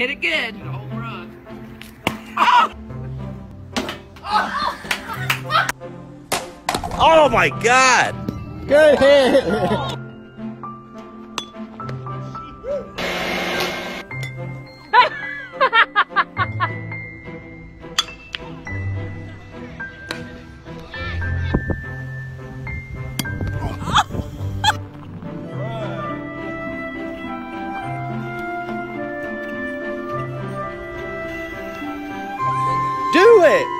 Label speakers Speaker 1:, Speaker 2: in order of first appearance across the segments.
Speaker 1: Hit it good.
Speaker 2: Oh! oh my god!
Speaker 3: Good hit.
Speaker 2: Do it!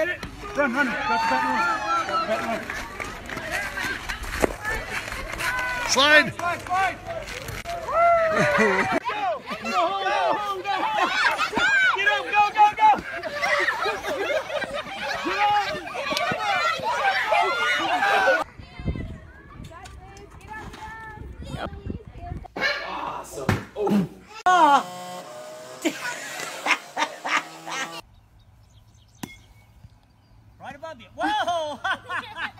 Speaker 3: Hit it. Run, run. Got the bat run. Got the bat run.
Speaker 2: Slide!
Speaker 3: Slide, slide. Get up, go, go, go. love you. Whoa!